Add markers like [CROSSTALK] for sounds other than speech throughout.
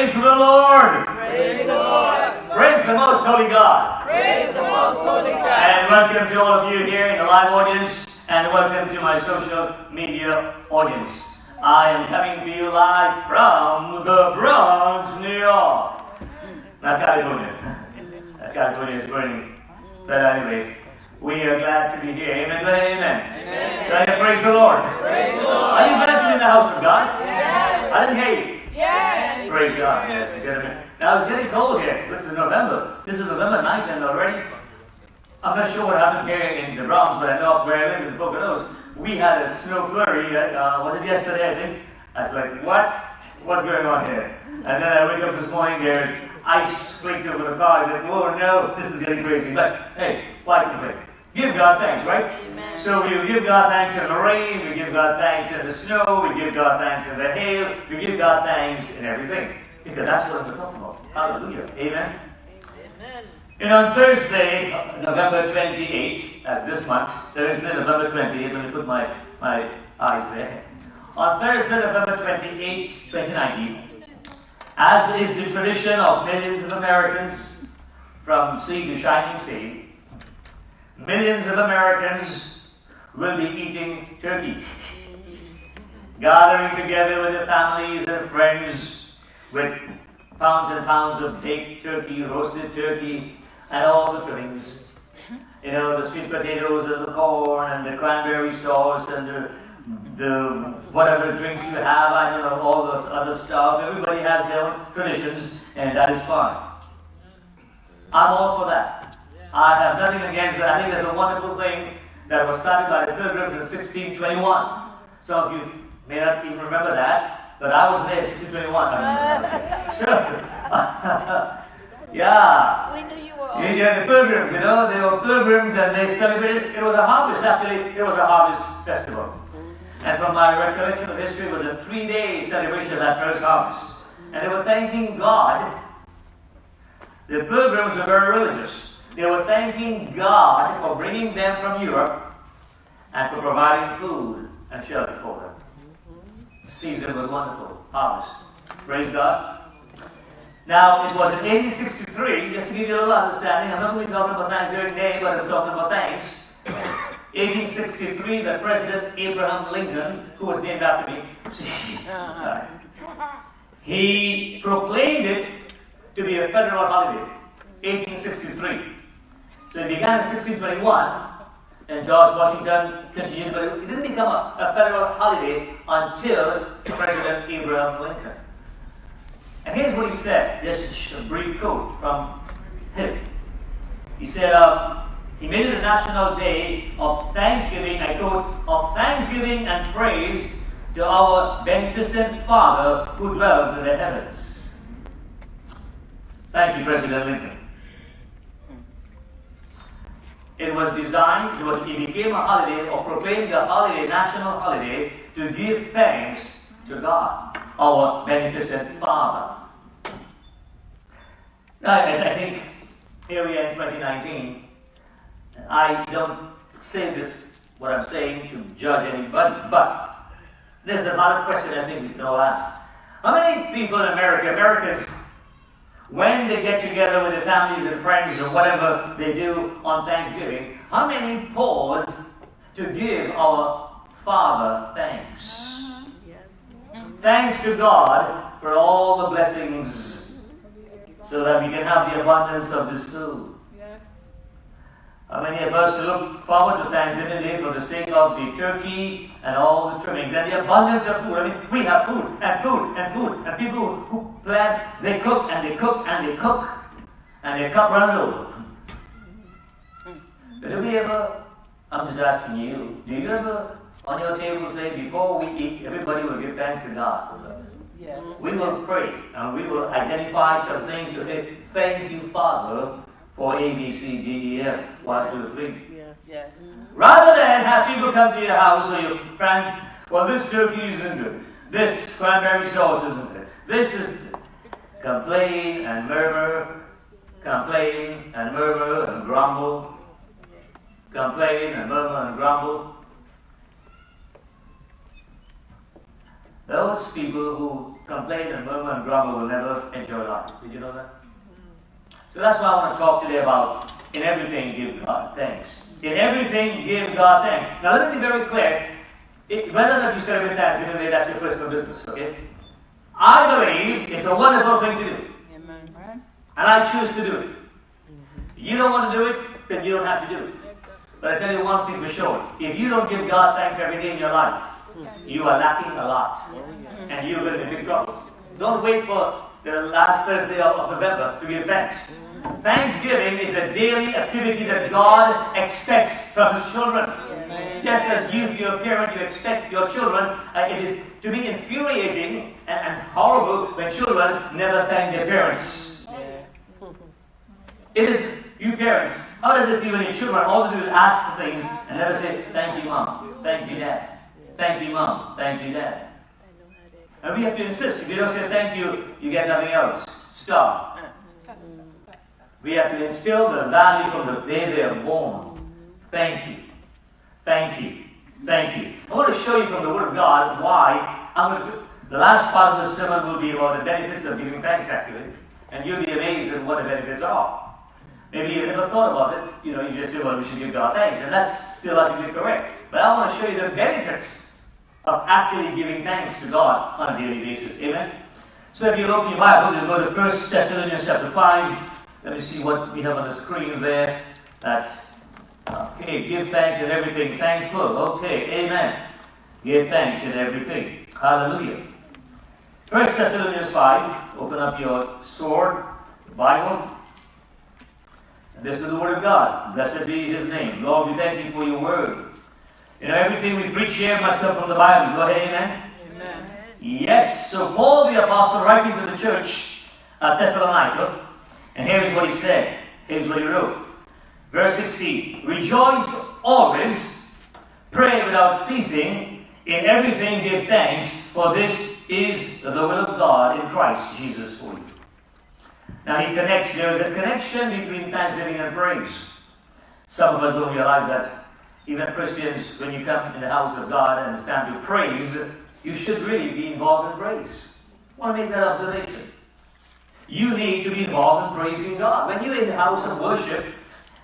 Praise the Lord. Praise the Lord. Praise the most holy God. Praise the most holy God. And welcome to all of you here in the live audience, and welcome to my social media audience. I am coming to you live from the Bronx, New York. Not California. [LAUGHS] California is burning. But anyway, we are glad to be here. Amen. Amen. Amen. Praise the Lord. Praise the Lord. Are you glad to be in the house of God? Yes. I didn't hear you. Yes. Praise God, yes, and gentlemen. Now it's getting cold here. It's in November. This is November 9th and already. I'm not sure what happened here in the Bronx, but I know where I live in the Poconos, we had a snow flurry. Uh, was it yesterday, I think? I was like, what? What's going on here? And then I wake up this morning there, and ice flaked over the car. I like, oh no, this is getting crazy. But hey, why complain? Give God thanks, right? Amen. So we give God thanks in the rain, we give God thanks in the snow, we give God thanks in the hail, we give God thanks in everything. Because that's what I'm talking about. Hallelujah. Amen. Amen. And on Thursday, November 28th, as this month, Thursday, November 28th, let me put my, my eyes there. On Thursday, November 28th, 2019, as is the tradition of millions of Americans from sea to shining sea, millions of Americans will be eating turkey. Gathering together with their families and friends with pounds and pounds of baked turkey, roasted turkey, and all the trimmings. You know, the sweet potatoes and the corn and the cranberry sauce and the, the whatever drinks you have, I don't know, all this other stuff. Everybody has their own traditions, and that is fine. I'm all for that. I have nothing against that. I think that's a wonderful thing that was started by the Pilgrims in 1621. Some of you may not even remember that, but I was there in 1621. [LAUGHS] so, [LAUGHS] yeah. We knew you were all. Yeah, the pilgrims, you know, they were pilgrims and they celebrated, it was a harvest, actually, it was a harvest festival. And from my recollection of history, it was a three day celebration of that first harvest. And they were thanking God. The pilgrims were very religious. They were thanking God for bringing them from Europe and for providing food and shelter for them. The season was wonderful, harvest. Praise God. Now, it was in 1863, just to give you a little understanding, I'm not going to be talking about Thanksgiving Day, but I'm talking about thanks. 1863, that President Abraham Lincoln, who was named after me, [LAUGHS] he proclaimed it to be a federal holiday, 1863. So it began in 1621, and George Washington continued, but it didn't become a, a federal holiday until President Abraham Lincoln. And here's what he said, just a brief quote from him. He said, uh, he made it a national day of thanksgiving, I quote, of thanksgiving and praise to our beneficent Father who dwells in the heavens. Thank you, President Lincoln. It was designed, it, was, it became a holiday or proclaimed a holiday, national holiday, to give thanks to God, our beneficent Father. Now, I, I think here we are in 2019. I don't say this, what I'm saying, to judge anybody, but there's a valid question I think we can all ask. How many people in America, Americans, when they get together with their families and friends or whatever they do on Thanksgiving, how many pause to give our Father thanks? Yes. Thanks to God for all the blessings so that we can have the abundance of this food. Yes. How many of us look forward to Thanksgiving Day for the sake of the turkey and all the trimmings and the abundance of food? I mean, we have food and food and food, and people who plan, they cook and they cook and they cook, and their cup runs over. But do we ever, I'm just asking you, do you ever on your table say, before we eat, everybody will give thanks to God for something? Yes. We will pray and we will identify some things to say, Thank you, Father, for A, B, C, D, E, F, 1, 2, 3. Yes. Yes. Rather than have people come to your house or your friend, well, this turkey isn't good. This cranberry sauce isn't good. This is complain and murmur, complain and murmur and grumble, complain and murmur and grumble. Those people who complain and murmur and grumble will never enjoy life. Did you know that? So that's why I want to talk today about in everything give God thanks. In everything give God thanks. Now let me be very clear. It, whether or not you celebrate Thanksgiving Day, that's your personal business, okay? I believe it's a wonderful thing to do. Amen. And I choose to do it. You don't want to do it, then you don't have to do it. But I tell you one thing for sure. If you don't give God thanks every day in your life, you are lacking a lot. And you're going to be in big trouble. Don't wait for the last Thursday of November to give thanks. Thanksgiving is a daily activity that God expects from His children. Just as you, if you're parent, you expect your children, uh, it is to be infuriating and, and horrible when children never thank their parents. Yes. It is you parents. How does it feel when your children all they do is ask for things and never say, Thank you, mom. Thank you, dad. Thank you, mom. Thank you, dad. And we have to insist. If you don't say thank you, you get nothing else. Stop. We have to instill the value from the day they are born. Thank you. Thank you. Thank you. I want to show you from the Word of God why I'm going to. The last part of the sermon will be about the benefits of giving thanks, actually. And you'll be amazed at what the benefits are. Maybe you've never thought about it. You know, you just say, well, we should give God thanks. And that's theologically correct. But I want to show you the benefits of actually giving thanks to God on a daily basis. Amen? So if you open your Bible, you go to 1 Thessalonians chapter 5. Let me see what we have on the screen there. That, okay, give thanks in everything. Thankful. Okay, amen. Give thanks in everything. Hallelujah. 1 Thessalonians 5. Open up your sword, the Bible. And this is the Word of God. Blessed be His name. Lord, we thank you for your Word. You know, everything we preach here must come from the Bible. Go ahead, amen. Amen. Yes, so Paul the Apostle writing to the church at Thessalonica, and here is what he said. Here's what he wrote. Verse 16 Rejoice always, pray without ceasing, in everything give thanks, for this is the will of God in Christ Jesus for you. Now he connects, there is a connection between thanksgiving and praise. Some of us don't realize that even Christians, when you come in the house of God and it's time to praise, you should really be involved in praise. I want to make that observation. You need to be involved in praising God. When you're in the house of worship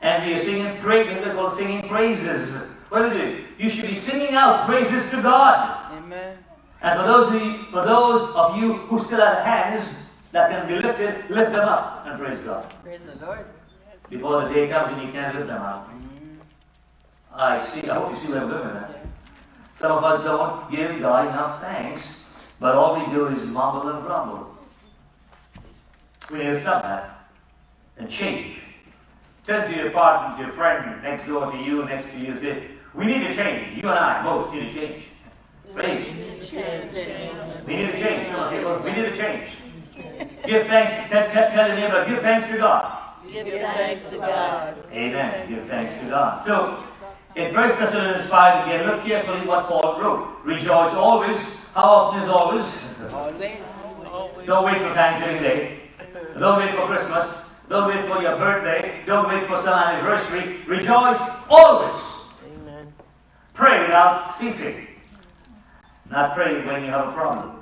and we are singing praise, they're called singing praises. What do we do? You should be singing out praises to God. Amen. And for those, who, for those of you who still have hands that can be lifted, lift them up and praise God. Praise the Lord. Before the day comes and you can't lift them up. I see. I hope you see where I'm going with that. Some of us don't give God enough thanks, but all we do is mumble and grumble. We need to stop that and change. Turn to your partner, to your friend next door to you, next to you, and say, We need to change. You and I both need to change. Change. We need to change. Come on, say, "Well, We need to change. Give thanks. T- t- tell your neighbor, give thanks to God. Give thanks to God. Amen. Give thanks to God. So, in 1 Thessalonians 5, again, look carefully what Paul wrote. Rejoice always. How often is always? Always. Always. Don't wait for Thanksgiving Day. Don't wait for Christmas. Don't wait for your birthday. Don't wait for some anniversary. Rejoice always. Amen. Pray without ceasing. Not pray when you have a problem.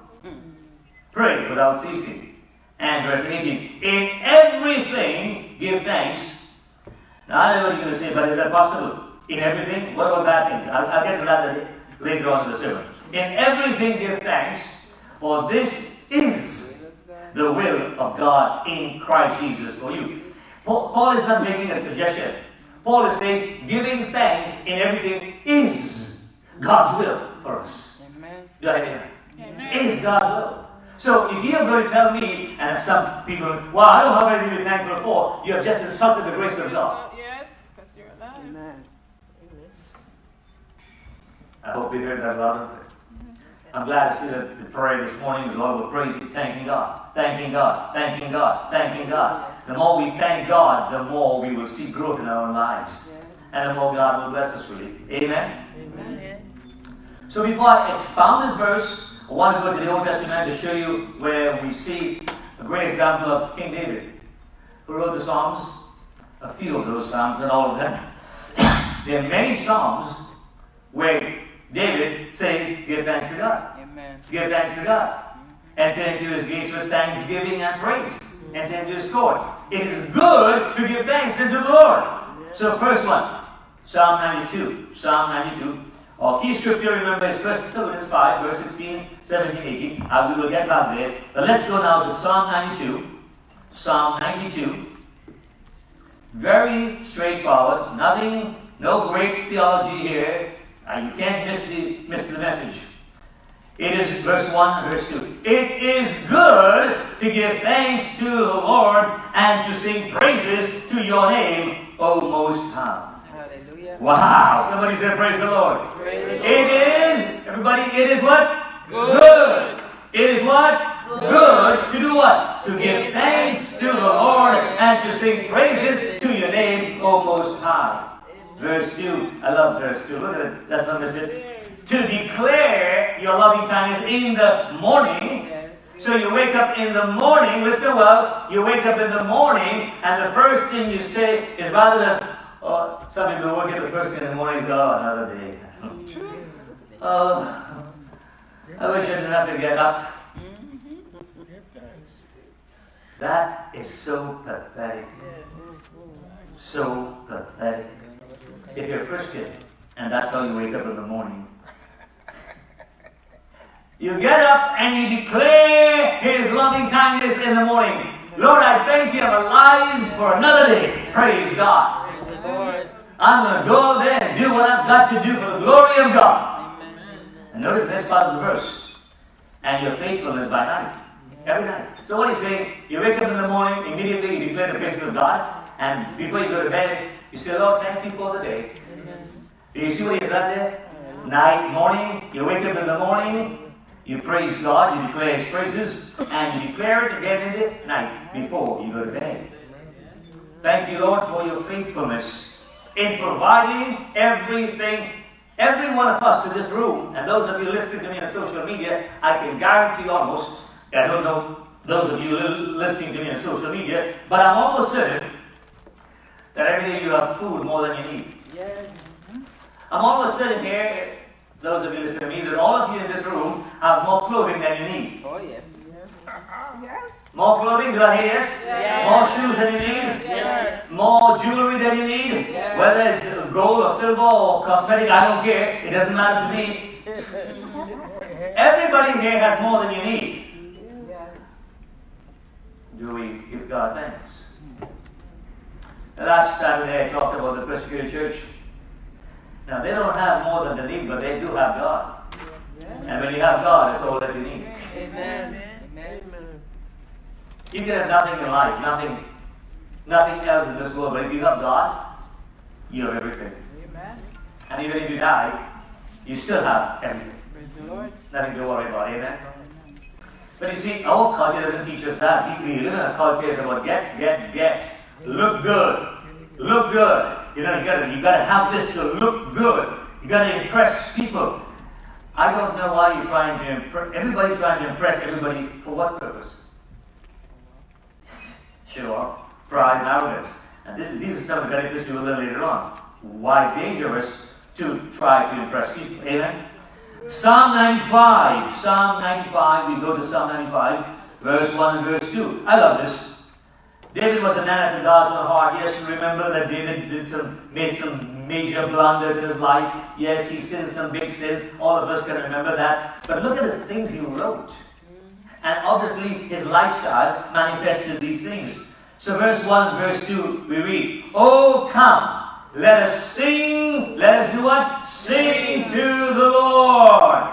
Pray without ceasing. And verse 18. In everything give thanks. Now I know what you're going to say, but is that possible? In everything? What about bad things? I'll, I'll get to that later on in the sermon. In everything give thanks, for this is the will of God in Christ Jesus for you. Paul, Paul is not making a suggestion. Paul is saying giving thanks in everything is God's will for us. Amen. Do I hear that? Is God's will. So if you're going to tell me, and some people, well, I don't have anything to be thankful for, you have just insulted the grace of God. Yes, because you're alive. Amen. I hope you heard that loud and clear. I'm glad to see that the prayer this morning was all about praising, thanking God, thanking God, thanking God, thanking God. The more we thank God, the more we will see growth in our own lives. And the more God will bless us really. Amen? Amen. So before I expound this verse, I want to go to the Old Testament to show you where we see a great example of King David, who wrote the Psalms, a few of those Psalms, not all of them. [COUGHS] there are many Psalms where David says, Give thanks to God. Amen. Give thanks to God. And enter into his gates with thanksgiving and praise. And enter into his courts. It is good to give thanks unto the Lord. So, first one, Psalm 92. Psalm 92. Our key scripture, remember, is 1 Thessalonians 5, verse 16, 17, 18. Uh, we will get back there. But let's go now to Psalm 92. Psalm 92. Very straightforward. Nothing, no great theology here. Uh, you can't miss the, miss the message. It is verse 1 verse 2. It is good to give thanks to the Lord and to sing praises to your name, O Most High. Hallelujah. Wow! Somebody said, Praise the Lord. Praise the Lord. It is, everybody, it is what? Good. It is what? Good. To do what? To give thanks to the Lord and to sing praises to your name, O Most High. Verse 2. I love verse 2. Look at it. Let's not miss it. To declare your loving kindness in the morning. So you wake up in the morning, listen well, you wake up in the morning, and the first thing you say is rather than, oh, some people wake up the first thing in the morning and go, oh, another day. Oh, I wish I didn't have to get up. That is so pathetic. So pathetic. If you're a Christian and that's how you wake up in the morning, you get up and you declare His loving kindness in the morning. Lord, I thank you I'm alive for another day. Praise God. Praise Lord. I'm going to go there and do what I've got to do for the glory of God. And notice the next part of the verse. And your faithfulness by night. Every night. So what he's saying, you wake up in the morning, immediately you declare the praises of God, and before you go to bed, you say, Lord, thank you for the day. Do you see what he's done there? Night, morning, you wake up in the morning, you praise God, you declare his praises, and you declare it again in the night before you go to bed. Thank you, Lord, for your faithfulness in providing everything. Every one of us in this room, and those of you listening to me on social media, I can guarantee almost, I don't know those of you listening to me on social media, but I'm almost certain that every day you have food more than you need. Yes. I'm almost certain here, those of you listening to me, that all of you in this room have more clothing than you need. Oh, yes. [LAUGHS] More clothing, do I hear yes? Yes. More shoes than you need? Yes. More jewelry than you need? Yes. Whether it's gold or silver or cosmetic, I don't care. It doesn't matter to me. [LAUGHS] Everybody here has more than you need. Do we give God thanks? Now, Last Saturday I talked about the persecuted church. Now they don't have more than they need, but they do have God. And when you have God, that's all that you need. Amen. Amen. You can have nothing in life, nothing, nothing else in this world. But if you have God, you have everything. Amen. And even if you die, you still have everything. Praise the Lord. Nothing to worry about. Amen. But you see, our culture doesn't teach us that. We, we live in a culture that's about get, get, get. Look good. Look good. You know, you gotta, you gotta have this to look good. You gotta impress people. I don't know why you're trying to impress. Everybody's trying to impress everybody for what purpose? Show off, pride, and arrogance. And this, these are some of the benefits you will learn later on. Why it's dangerous to try to impress people. Amen. Psalm 95. Psalm 95. We go to Psalm 95, verse 1 and verse 2. I love this. David was a man after God's own heart. Yes, we remember that David did some, made some major blunders in his life. Yes, he sinned some big sins. All of us can remember that. But look at the things he wrote. And obviously, his lifestyle manifested these things. So, verse 1 verse 2, we read, Oh, come, let us sing. Let us do what? Sing to the Lord.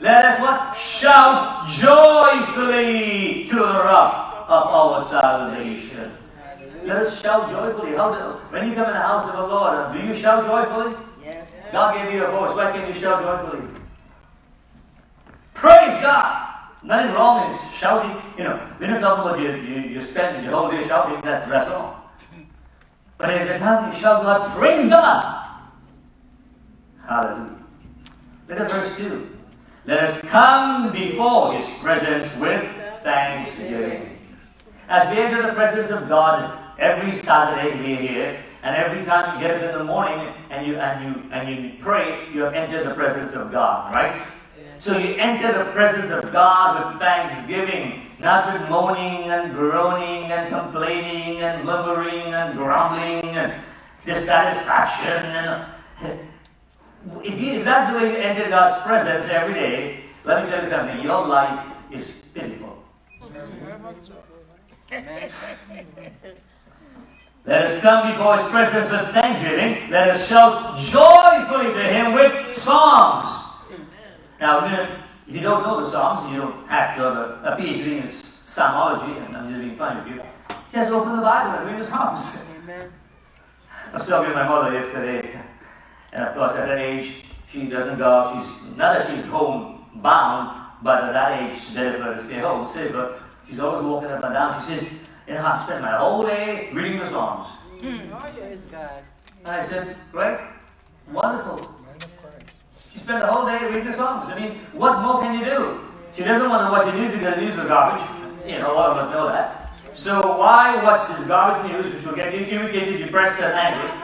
Let us what? Shout joyfully to the rock of our salvation. Let us shout joyfully. How do, when you come in the house of the Lord, do you shout joyfully? Yes. God gave you a voice. Why can't you shout joyfully? Praise God. Nothing wrong in shouting. You know, we're not talking about you, you, you spend your whole day shouting. That's, that's wrong. But there's a time you shout God, praise God. Hallelujah. Look at verse 2. Let us come before his presence with thanksgiving. As we enter the presence of God every Saturday we are here, and every time you get up in the morning and you and you and you pray, you have entered the presence of God, right? So you enter the presence of God with thanksgiving, not with moaning and groaning and complaining and murmuring and grumbling and dissatisfaction. And [LAUGHS] if, you, if that's the way you enter God's presence every day, let me tell you something. Your life is pitiful. [LAUGHS] Let us come before His presence with thanksgiving. Let us shout joyfully to Him with psalms. Now, you know, if you don't know the Psalms, you don't have to have a, a PhD in psalmology, and I'm just being funny with you. Just open the Bible and read the Psalms. Amen. [LAUGHS] I was talking to my mother yesterday, and of course, at that age, she doesn't go. She's not that she's home bound, but at that age, she's better for her to stay home, say, but she's always walking up and down. She says, you know, I spend my whole day reading the Psalms. Mm. Praise God. And I said, great, wonderful. She spent the whole day reading the Psalms. I mean, what more can you do? She doesn't want to watch the news because the news is garbage. You know, a lot of us know that. So why watch this garbage news which will get you irritated, depressed, and angry?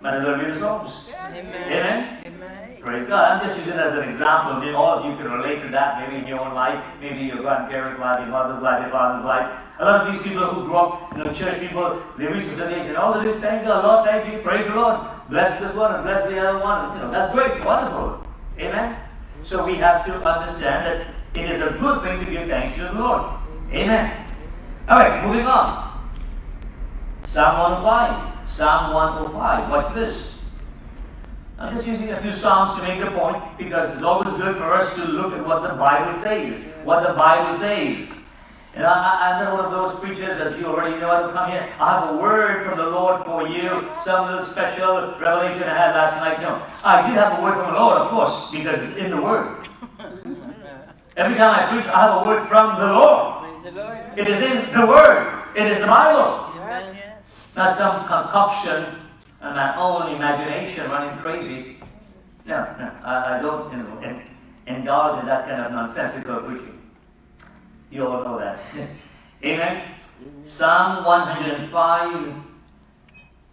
Might as well read the Psalms. Amen. Amen? Praise God. I'm just using it as an example. Maybe all of you can relate to that, maybe in your own life, maybe your grandparents' life, your mother's life, your father's life. A lot of these people who grew up, you know, church people, they reach a certain age and all they do is thank God, Lord, thank you, praise the Lord, bless this one and bless the other one. You know, that's great, wonderful. Amen. So we have to understand that it is a good thing to give thanks to the Lord. Amen. All right, moving on. Psalm 105. Psalm 105. Watch this. I'm just using a few Psalms to make the point because it's always good for us to look at what the Bible says. What the Bible says. And I, I'm not one of those preachers, as you already know, I will come here. I have a word from the Lord for you, some little special revelation I had last night. No, I did have a word from the Lord, of course, because it's in the Word. [LAUGHS] Every time I preach, I have a word from the Lord. Praise the Lord. It is in the Word. It is the Bible. Amen. Not some concoction and my own imagination running crazy. No, no, I, I don't you know, indulge in that kind of nonsensical preaching. You all know that. [LAUGHS] Amen. Psalm 105,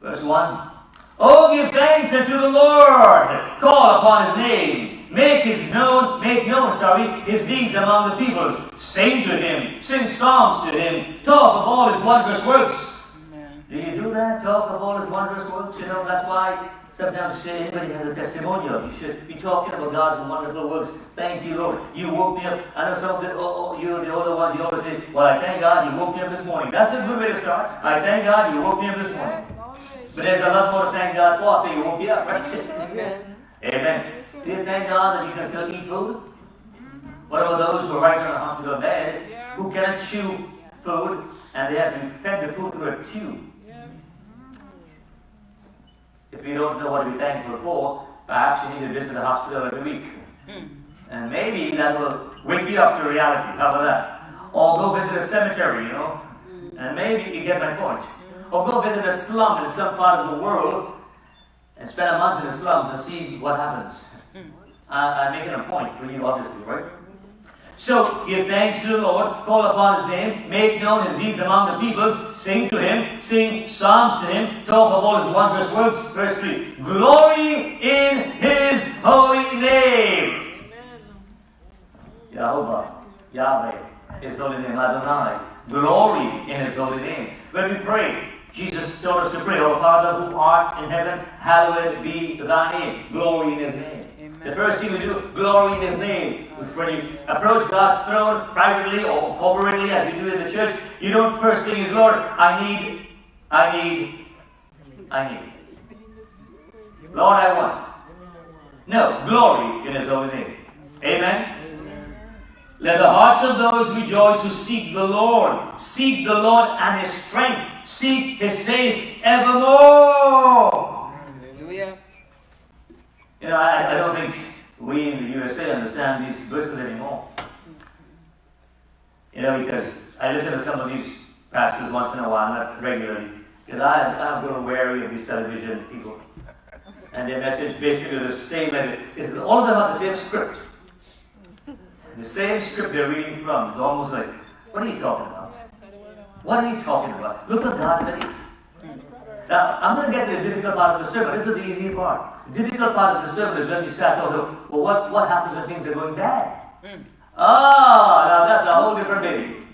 verse 1. Oh, give thanks unto the Lord. Call upon his name. Make his known, make known, sorry, his deeds among the peoples. Sing to him. Sing psalms to him. Talk of all his wondrous works. Do you do that? Talk of all his wondrous works? You know, that's why sometimes you say anybody has a testimonial. You should be talking about God's wonderful works. Thank you, Lord. You woke me up. I know some of the, oh, oh, you, the older ones, you always say, Well, I thank God you woke me up this morning. That's a good way to start. I thank God you woke me up this morning. But there's a lot more to thank God for after you woke me up, right? Amen. Amen. Do you thank God that you can still eat food? Mm-hmm. What about those who are right on the hospital bed who cannot chew food and they have been fed the food through a tube? If you don't know what to be thankful for, perhaps you need to visit the hospital every week. Hmm. And maybe that will wake you up to reality. How about that? Or go visit a cemetery, you know, hmm. and maybe you get my point. Or go visit a slum in some part of the world and spend a month in the slums and see what happens. Hmm. I- I'm making a point for you, obviously, right? So give thanks to the Lord, call upon his name, make known his deeds among the peoples, sing to him, sing psalms to him, talk of all his wondrous works. Verse 3 Glory in his holy name. Jehovah, Yahweh, his holy name, Adonai. Glory in his holy name. When we pray, Jesus told us to pray, Our Father who art in heaven, hallowed be thy name. Glory in his name. Amen. The first thing we do, glory in his name. When you approach God's throne privately or corporately, as we do in the church, you don't first thing is, Lord, I need, I need, I need. Lord, I want. No, glory in his holy name. Amen. Let the hearts of those rejoice who seek the Lord. Seek the Lord and his strength. Seek his face evermore. Hallelujah. You know, I, I don't think we in the USA understand these verses anymore. You know, because I listen to some of these pastors once in a while, not regularly, because I, I'm growing wary of these television people. And their message basically the same. Is all of them have the same script. The same script they're reading from. It's almost like, what are you talking about? What are you talking about? Look what God says. Now, I'm going to get to the difficult part of the sermon. This is the easy part. The difficult part of the sermon is when you start talking about, well, what, what happens when things are going bad? Mm. Ah, now that's a whole different baby.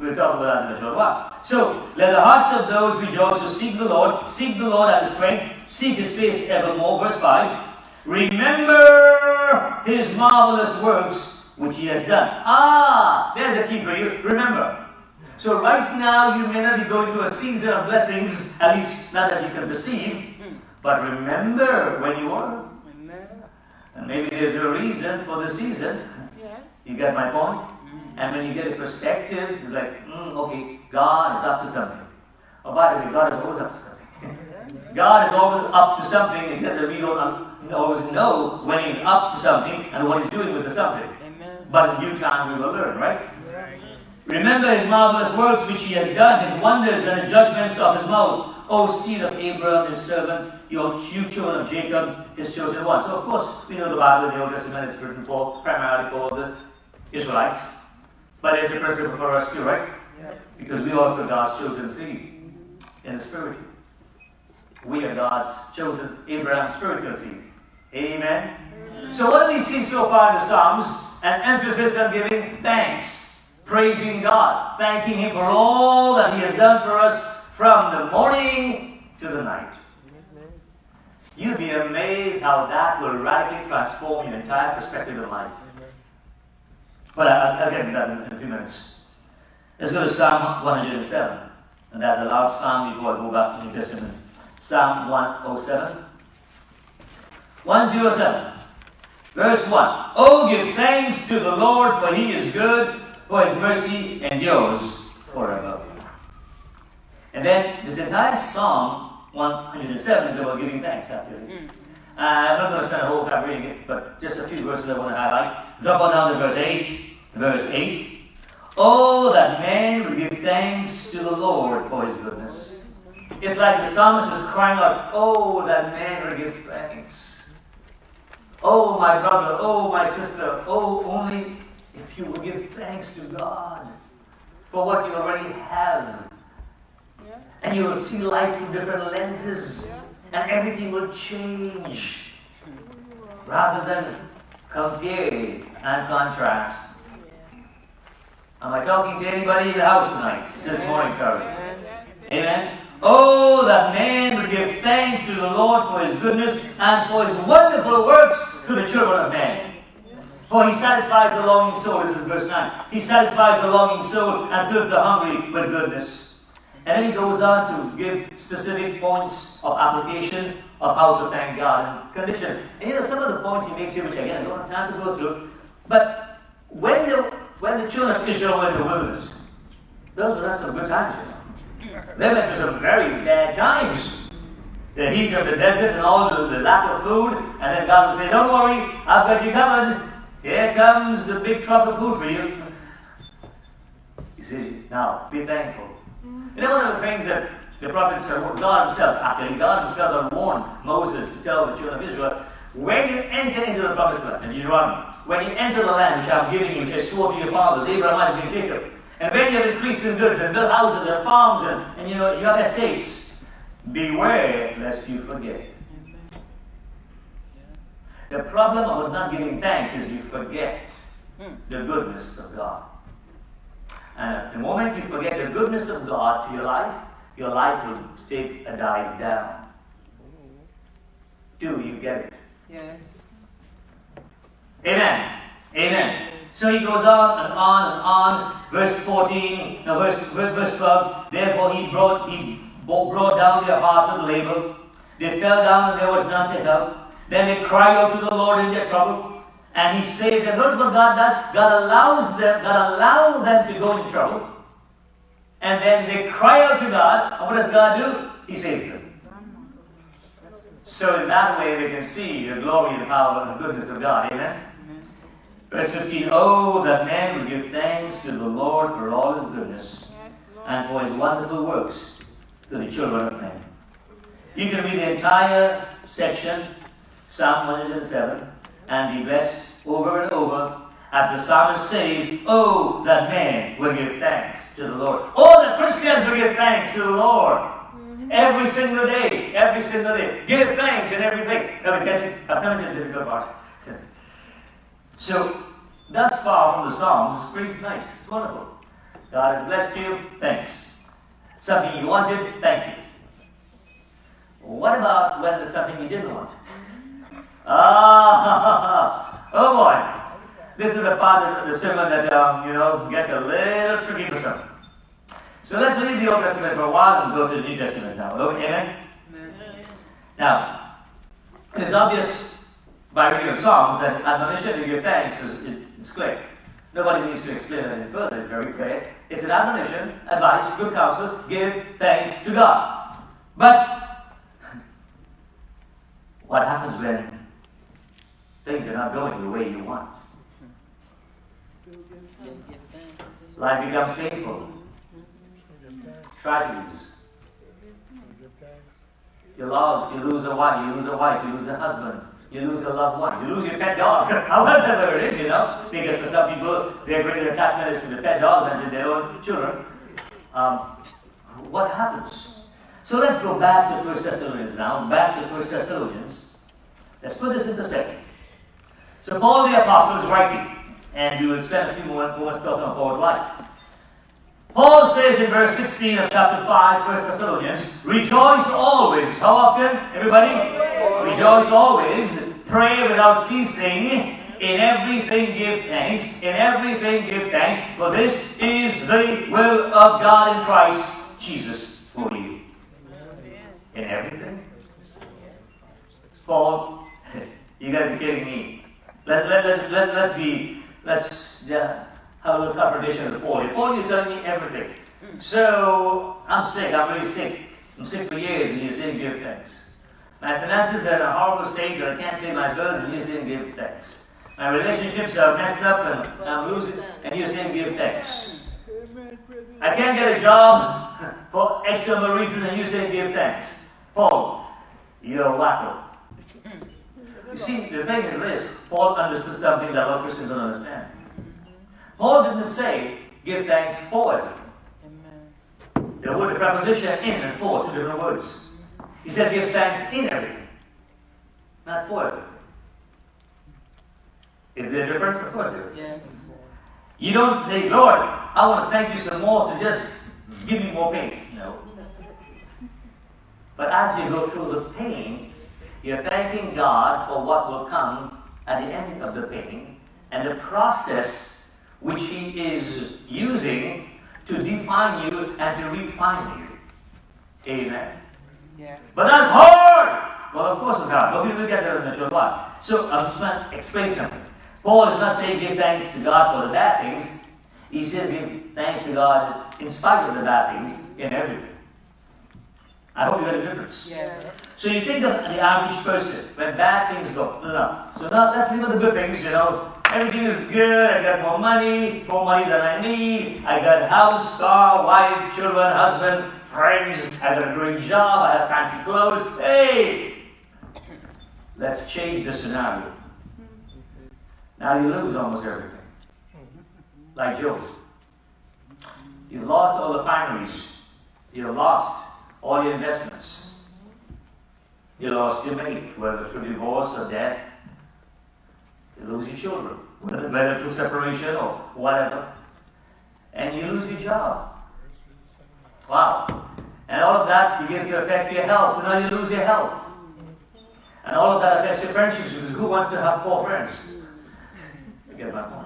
We'll talk about that in a short while. So, let the hearts of those rejoice who seek the Lord, seek the Lord at his strength, seek his face evermore. Verse 5. Remember his marvelous works which he has done. Ah, there's a key for you. Remember. So right now you may not be going through a season of blessings, at least not that you can perceive, but remember when you are. Remember? And maybe there's a reason for the season. Yes. You get my point? And when you get a perspective, it's like, mm, okay, God is up to something. Oh, by the way, God is always up to something. God is always up to something. It's just that we don't always know when He's up to something and what He's doing with the something. Amen. But in due time we will learn, right? Remember His marvelous works which He has done, His wonders and the judgments of His mouth. O seed of Abraham, His servant, your you children of Jacob, His chosen one. So of course we know the Bible in the Old Testament is written for primarily for the Israelites, but there's a principle for us too, right? Yes. Because we also God's chosen seed in the spirit. We are God's chosen Abraham's spiritual seed. Amen. So what do we see so far in the Psalms? An emphasis on giving thanks, praising God, thanking Him for all that He has done for us from the morning to the night. You'd be amazed how that will radically transform your entire perspective of life. But I- I'll get to that in, in a few minutes. Let's go to Psalm 107. And that's the last psalm before I go back to the New Testament. Psalm 107. 107. Verse 1. Oh, give thanks to the Lord, for he is good, for his mercy endures forever. And then this entire psalm, 107, is about giving thanks, actually. Uh, I'm not going to spend a whole time reading it, but just a few verses I want to highlight. Drop on down to verse 8. Verse 8. Oh, that man would give thanks to the Lord for his goodness. It's like the psalmist is crying out, Oh, that man would give thanks. Oh, my brother, oh, my sister, oh, only if you will give thanks to God for what you already have. Yes. And you will see life through different lenses, and everything will change rather than compare and contrast. Am I talking to anybody in the house tonight? This morning, sorry. Amen. Amen. Oh, that man would give thanks to the Lord for his goodness and for his wonderful works to the children of men. For he satisfies the longing soul. This is verse 9. He satisfies the longing soul and fills the hungry with goodness. And then he goes on to give specific points of application of how to thank God and conditions. And you know, some of the points he makes here, which again I don't have time to go through, but when the, when the children of Israel went to the wilderness, those were not some good times, you know. They went through some very bad times. The heat of the desert and all the, the lack of food, and then God would say, Don't worry, I've got you covered. Here comes the big truck of food for you. He says, Now, be thankful. You know, one of the things that the prophet said, God himself, actually, God himself had warned Moses to tell the children of Israel, when you enter into the promised land, in Deuteronomy, when you enter the land which I'm giving you, which I swore to your fathers, Abraham, Isaac, and Jacob, and when you have increased in goods and built houses and farms and, and you know you have estates, beware lest you forget. The problem of not giving thanks is you forget hmm. the goodness of God. And the moment you forget the goodness of God to your life, your life will take a dive down. Do you get it? Yes. Amen. Amen. So he goes on and on and on. Verse 14, no, verse, verse 12. Therefore he brought, he brought down their heart with labor. They fell down and there was none to help. Then they cry out to the Lord in their trouble. And he saved them. Notice what God does. God allows them, God allows them to go into trouble. And then they cry out to God. And what does God do? He saves them. So in that way they can see the glory and the power and the goodness of God. Amen. Verse 15, Oh, that man would give thanks to the Lord for all his goodness and for his wonderful works to the children of men. You can read the entire section, Psalm 107, and be blessed over and over as the psalmist says, Oh, that man will give thanks to the Lord. Oh, that Christians will give thanks to the Lord. Every single day, every single day. Give thanks in everything. Now we get it. I'm coming to the difficult part. [LAUGHS] So, thus far from the Psalms, it's pretty nice. It's wonderful. God has blessed you, thanks. Something you wanted, thank you. What about when there's something you didn't want? Ah, [LAUGHS] oh boy. This is the part of the sermon that, um, you know, gets a little tricky for some. So let's leave the Old Testament for a while and go to the New Testament now. Oh, amen? Now, it's obvious by reading the Psalms that admonition to give thanks is it's clear. Nobody needs to explain it any further. It's very clear. It's an admonition, advice, good counsel, give thanks to God. But [LAUGHS] what happens when things are not going the way you want? Life becomes painful. Tragedies. You lost, you lose a wife, you lose a wife, you lose a husband, you lose a loved one, you lose your pet dog. [LAUGHS] However it is, you know, because for some people, their greater attachment is to the pet dog than to their own children. Um, what happens? So let's go back to 1 Thessalonians now, back to 1 Thessalonians. Let's put this in perspective. So Paul the Apostle is writing, and we will spend a few moments talking about Paul's life. Paul says in verse 16 of chapter 5, 1 Thessalonians, Rejoice always. How often, everybody? Rejoice always. Pray without ceasing. In everything give thanks. In everything give thanks. For this is the will of God in Christ Jesus for you. In everything? Paul, [LAUGHS] you gotta be kidding me. Let, let, let's, let, let's be, let's, yeah have a little confrontation with Paul. Paul, you're telling me everything. Hmm. So, I'm sick. I'm really sick. I'm sick for years, and you're saying give thanks. My finances are in a horrible state, and I can't pay my bills, and you're saying give thanks. My relationships are messed up, and I'm losing, and you're saying give thanks. I can't get a job [LAUGHS] for external reasons, and you say give thanks. Paul, you're a wacko. Hmm. You see, the thing is this Paul understood something that a lot of Christians don't understand. Paul didn't say, give thanks for everything. Amen. The word, the preposition in and for, two different words. He said, give thanks in everything, not for everything. Is there a difference? Of course there is. Yes. You don't say, Lord, I want to thank you some more, so just give me more pain. No. [LAUGHS] But as you go through the pain, you're thanking God for what will come at the end of the pain and the process which he is using to define you and to refine you. Amen. Yeah. But that's hard! Well, of course it's hard, but we will get there in a short while. So, I'm just trying to explain something. Paul is not saying give thanks to God for the bad things. He says give thanks to God in spite of the bad things in everything. I hope you get a difference. So you think of the average person when bad things go. No, no. So now let's think of the good things, you know. Everything is good. I got more money, more money than I need. I got house, car, wife, children, husband, friends. I got a great job. I have fancy clothes. Hey! Let's change the scenario. Now you lose almost everything. Like Job. You lost all the families. You lost all your investments. You lost your mate, whether through divorce or death. You lose your children, whether, through separation or whatever. And you lose your job. Wow. And all of that begins to affect your health. So now you lose your health. And all of that affects your friendships because who wants to have poor friends? you get my point.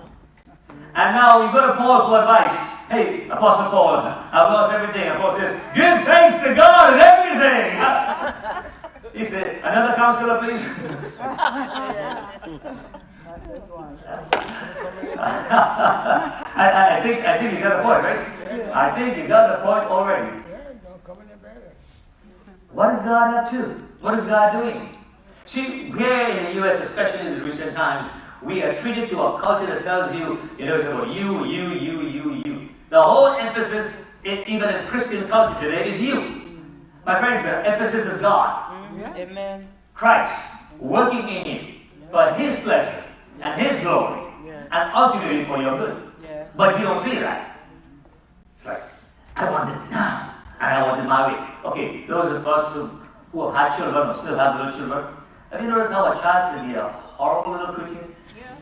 And now you go to Paul for advice. Hey, Apostle Paul, I've lost everything. Paul says, Give thanks to God in everything. he said, Another counselor, please. I, I, think I think you got the point, right? I think you got the point already. What is God up to? What is God doing? See, here in the U.S., especially in the recent times, we are treated to a culture that tells you, you know, it's about you, you, you, you, you. The whole emphasis, in, even in Christian culture today, is you. My friends, the emphasis is God. Mm-hmm. Amen. Christ working in you for His pleasure and His glory, and ultimately for your good. But you don't see that. It's like, I want it now, and I want it my way. Okay, those of us who, who have had children or still have little children, have you noticed how a child can be a horrible little cricket?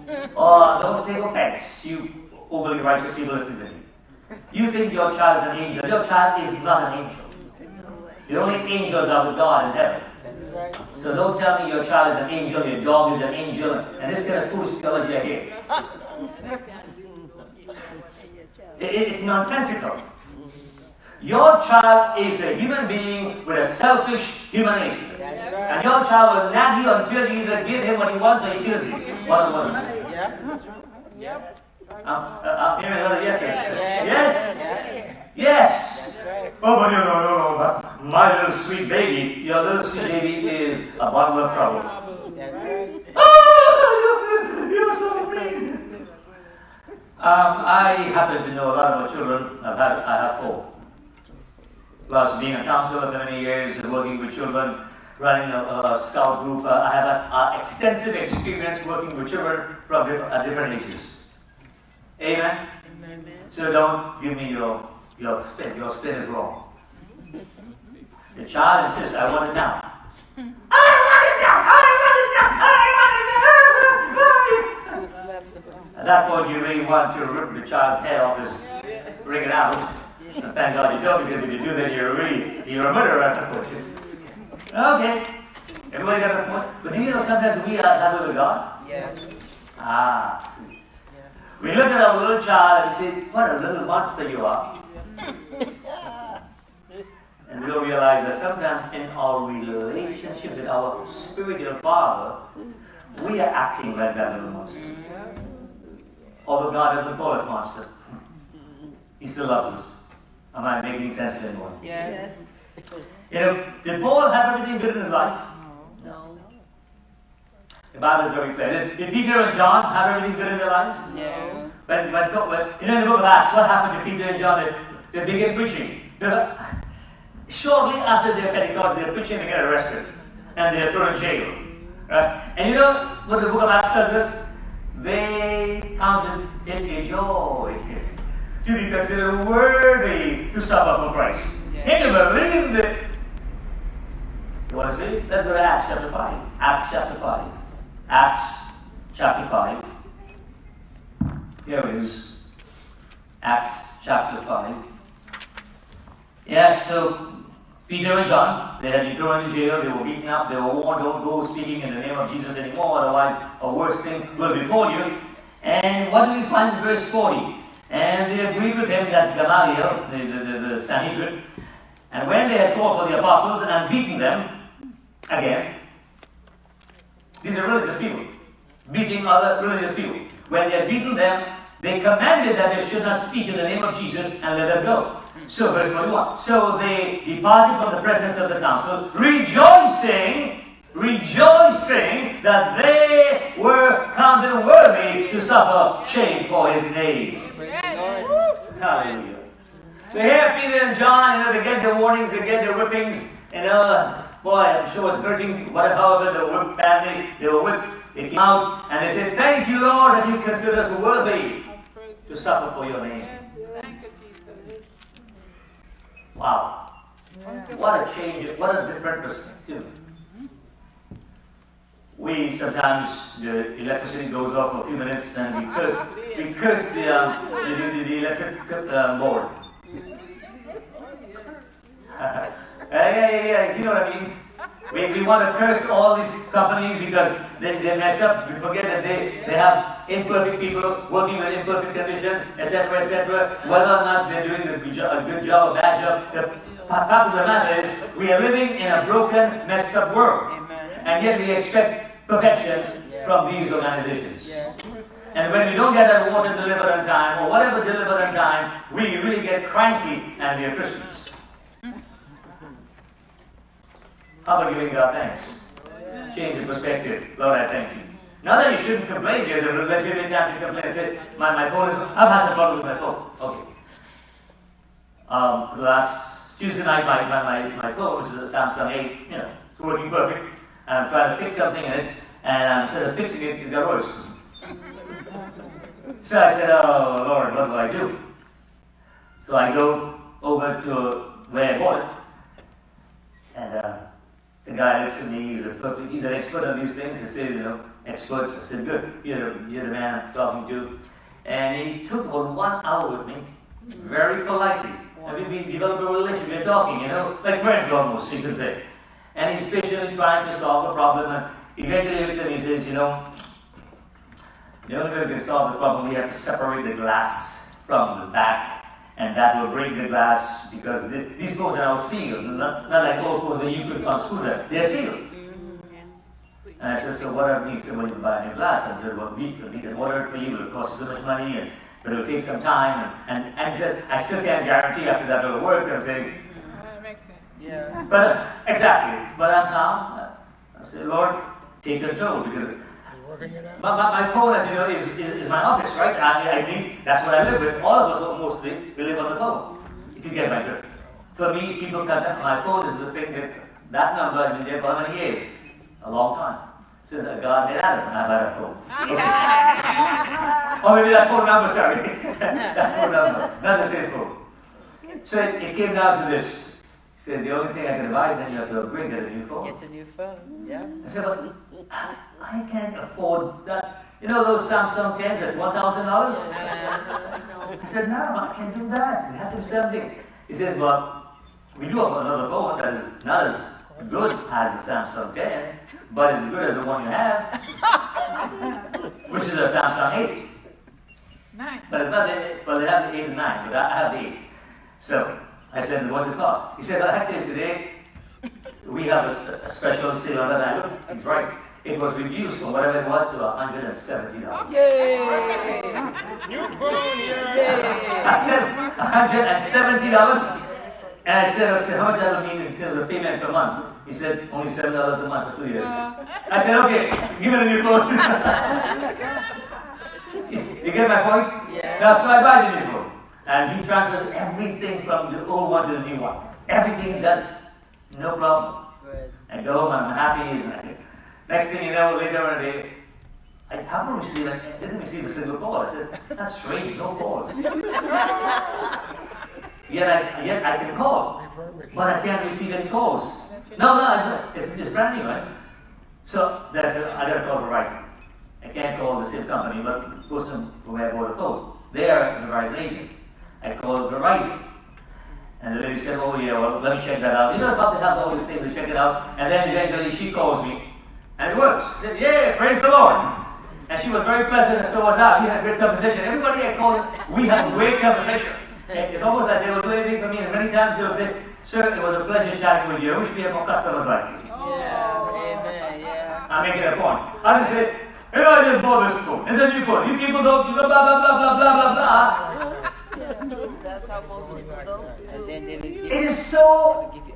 [LAUGHS] Oh, don't take offense, you oh, overly righteous people listening to me. You think your child is an angel. Your child is not an angel. The only angels are with God in heaven. Right. So don't tell me your child is an angel, your dog is an angel, and this kind of foolish theology I hear. [LAUGHS] It- it's nonsensical. Your child is a human being with a selfish human nature. That's And your child will nag you until you either give him what he wants or he kills you. One on one. Yep. Um, uh, uh, hear me, another yes, yes. Yes. Yes? Yes. Right. Oh, but no, no, no, no, that's my little sweet baby. Your little sweet baby is a bundle of trouble. That's right. Oh, [LAUGHS] you're so amazing. Um, I happen to know a lot of my children. I've had, I have four. Plus, being a counselor for many years, and working with children, running a, a scout group, uh, I have a, a extensive experience working with children from different, at different ages. Amen. So don't give me your your spin. Your spin is wrong. The child insists, "I want it now." [LAUGHS] I want it now. I want it now. I want it now. [LAUGHS] Two slaps of At that point, you really want to rip the child's head off his, bring it out. Thank God you don't, because if you do that, you're really, you're a murderer that point. Okay. Everybody got a point? But do you know sometimes we are that way with God? Yes. Ah, see. We look at our little child and we say, what a little monster you are. [LAUGHS] And we don't realize that sometimes in our relationship with our spiritual father, we are acting like that little monster. Although God doesn't call us monster. He still loves us. Am I making sense to anyone? Yes. You know, did Paul have everything good in his life? No. no. The Bible is very clear. Did, did Peter and John have everything good in their lives? No. When, when, when, you know, in the book of Acts, what happened to Peter and John? They, they began preaching. They were- shortly after their Pentecost, they're preaching, they get arrested. And they're thrown in jail. Right? And you know what the book of Acts tells us? They counted it a joy [LAUGHS] to be considered worthy to suffer for Christ. Can you believe it? You want to see? Let's go to Acts chapter 5. Acts chapter 5. Acts chapter 5. Here it is. Acts chapter 5. Yes, so Peter and John, they had been thrown in jail, they were beaten up, they were warned, don't go speaking in the name of Jesus anymore, otherwise a worse thing will befall you. And what do we find in verse 40? And they agreed with him, that's Gamaliel, the, the, the, the Sanhedrin. And when they had called for the apostles and beaten them, again, these are religious people, beating other religious people. When they had beaten them, they commanded that they should not speak in the name of Jesus and let them go. So, verse 21. So they departed from the presence of the council, rejoicing, rejoicing that they were counted worthy to suffer shame for his name. The. Hallelujah. So here Peter and John, you know, they get their warnings, they get their whippings, you know, boy, I'm sure it's hurting, but however, they were whipped badly, they were whipped, they came out, and they said, Thank you, Lord, that you consider us worthy to suffer for your name. Wow. What a change, what a different perspective. We sometimes, the electricity goes off for a few minutes and we curse, we curse the, um, the, the, the electric [LAUGHS] uh, board. yeah, yeah, yeah, you know what I mean? We, we want to curse all these companies because they, they mess up. We forget that they, they have imperfect people working with imperfect conditions, etc., etc. Whether or not they're doing a good job, a good job, a bad job. The fact of the matter is, we are living in a broken, messed up world. And yet we expect perfection from these organizations. And when we don't get that water delivered on time, or whatever delivered on time, we really get cranky and we are Christians. How about giving God thanks? Change the perspective. Lord, I thank you. Now that you shouldn't complain, there's a legitimate time to complain. Say, my, my phone is, I've had some problem with my phone. Okay. Um, for the last Tuesday night, my, my, my, my phone, which is a Samsung 8, you know, it's working perfect. And I'm trying to fix something in it, and um, instead of fixing it, it got worse. So I said, Oh Lord, what do I do? So I go over to where I bought it. And uh, the guy looks at me, he's, a perfect, he's an expert on these things. I said, you know, expert. I said, good, you're the, you're the man I'm talking to. And he took about one hour with me, very politely. And we developed a relationship, we're talking, you know, like friends almost, you could say. And he's patiently trying to solve a problem. And eventually he looks at me and says, you know, the only way we can solve the problem, we have to separate the glass from the back and that will break the glass because the, these phones are all sealed, not, not like old phones that you could unscrew them. They're sealed. Mm-hmm. And I said, so what are we when you buy a new glass? And I said, well, we, we can order it for you, it'll cost you so much money, and, but it'll take some time. And, and, and he said, I still can't guarantee after that it'll work. I'm saying, That makes sense. Yeah. but uh, exactly, but I'm calm. I said, Lord, take control because Working my, my, my phone, as you know, is, is, is my office, right? I, I need, that's what I live with. All of us mostly, we live on the phone. If you get my drift. For me, people contact my phone This is the thing that that number has been there for how many years? A long time. Since God made Adam, I've had a phone. [LAUGHS] or maybe that phone number, sorry. [LAUGHS] that phone number, not the same phone. So it, it came down to this. He the only thing I can advise then you have to upgrade, get a new phone. Get a new phone. Yeah. I said, but I can't afford that. You know those Samsung 10s at $1,000? I said, no, I can't do that. It has to be something. He says, but we do have another phone that is not as good as the Samsung 10, but as good as the one you have, [LAUGHS] which is a Samsung 8. Nine. But, but they, but they have the 8 and 9, but I I have the 8. So I said, what's it cost? He said, well, actually today we have a, sp- a special sale on that. I he's right. It was reduced from whatever it was to $170. Yay! New phone, yeah. I said, $170? And I said, I said, how much that'll mean in terms of payment per month? He said, only $7 a month for two years. I said, okay, give me the new phone. [LAUGHS] you get my point? Yeah. Now, so I buy the new phone. And he transfers everything from the old one to the new one. Everything he does, no problem. Good. I go home and I'm happy. Next thing you know, later on in the day, I haven't received, I didn't receive a single call. I said, that's strange, no calls. [LAUGHS] yet, I, yet I can call, but I can't receive any calls. No, no, I- it's, it's brand new, right? So that's a, I gotta call Verizon. I can't call the same company, but the person who I bought the phone, they are a Verizon agent. I called Verizon. And the lady said, oh yeah, well, let me check that out. You know, they have all these things, they check it out. And then eventually she calls me, and it works. She said, yeah, praise the Lord. And she was very pleasant, and so was I. We had great conversation. Everybody I called, we had great conversation. And It's almost like they will do anything for me, and many times they'll say, sir, it was a pleasure chatting with you. I wish we had more customers like you. Yeah. Amen. Yeah. I'm making a point. I just say, hey, I just bought this phone. It's a new phone. You people don't, you know, blah, blah, blah, blah, blah, blah, blah. That's how most people do. And then they will give, It is so, give you